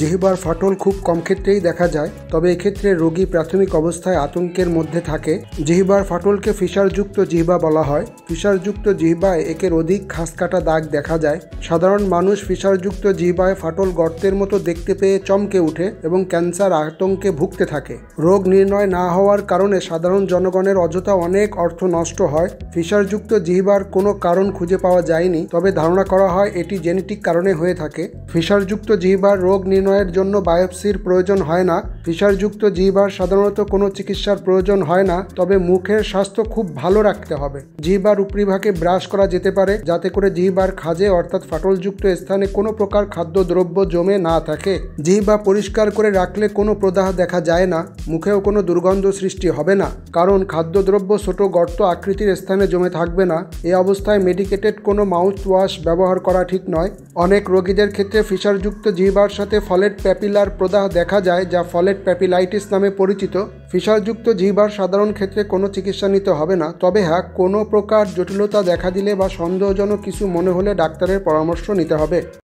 জিহ্বার ফাটল খুব কম ক্ষেত্রেই দেখা যায়, তবে এক্ষেত্রে রোগী প্রাথমিক অবস্থায় আতঙ্কের মধ্যে থাকে। জিহ্বার ফাটলকে ফিসারযুক্ত জিহ্বা বলা হয়। ফিসারযুক্ত জিহ্বায় একের অধিক খাসকাটা দাগ দেখা যায়। সাধারণ মানুষ ফিসারযুক্ত জিহ্বায় ফাটল গর্তের মতো দেখতে পেয়ে চমকে উঠে এবং ক্যান্সার আতঙ্কে ভুগতে থাকে। রোগ নির্ণয় না হওয়ার কারণে সাধারণ জনগণের অযথা অনেক অর্থ নষ্ট হয়। ফিসারযুক্ত জিহ্বার কোনো কারণ খুঁজে পাওয়া যায়নি, তবে ধারণা করা হয় এটি জেনেটিক কারণে হয়ে থাকে। ফিসারযুক্ত জিহ্বার রোগ নির্ণয়ের জন্য বায়োপসির প্রয়োজন হয় না। ফিসারযুক্ত জিহ্বার সাধারণত কোনো চিকিৎসার প্রয়োজন হয় না, তবে মুখের স্বাস্থ্য খুব ভালো রাখতে হবে। জিহ্বার উপরিভাগে ব্রাশ করা যেতে পারে, যাতে করে জিহ্বার খাজে অর্থাৎ ফাটলযুক্ত স্থানে কোনো প্রকার খাদ্যদ্রব্য জমে না থাকে। জিহ্বা পরিষ্কার করে রাখলে কোনো প্রদাহ দেখা যায় না, মুখেও কোনো দুর্গন্ধ সৃষ্টি হবে না। কারণ খাদ্যদ্রব্য ছোট গর্ত আকৃতির স্থানে জমে থাকবে না। এ অবস্থায় মেডিকেটেড কোনো মাউথ ওয়াশ ব্যবহার করা ঠিক নয়। অনেক রোগীদের ক্ষেত্রে ফিসারযুক্ত জিহ্বার সাথে ফলেট প্যাপিলার প্রদাহ দেখা যায় যা ফলেট প্যাপিলাইটিস নামে পরিচিত। ফিসারযুক্ত জিহ্বার সাধারণ ক্ষেত্রে কোনো চিকিৎসা নিতে হবে না, তবে হ্যাঁ কোনো প্রকার জটিলতা দেখা দিলে বা সন্দেহজনক কিছু মনে হলে ডাক্তারের পরামর্শ নিতে হবে।